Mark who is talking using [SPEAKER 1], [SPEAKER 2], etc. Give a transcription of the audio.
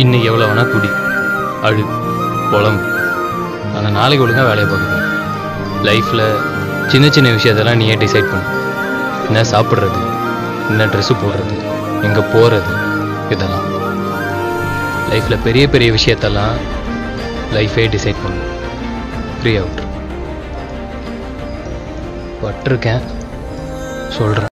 [SPEAKER 1] இன்னைக்கு எவ்வளோ வேணால் குடி அழு புலம்பு. ஆனால் நாளைக்கு ஒழுங்காக வேலையை பார்க்கணும். லைஃப்பில் சின்ன சின்ன விஷயத்தெல்லாம் நீயே டிசைட் பண்ணு. என்ன சாப்பிட்றது என்ன ட்ரெஸ்ஸு போடுறது எங்கே போகிறது இதெல்லாம். லைஃப்பில் பெரிய பெரிய விஷயத்தெல்லாம் லைஃபே டிசைட் பண்ணும் ஃப்ரீ அவுட் பட்டிருக்கேன். சொல்கிறேன்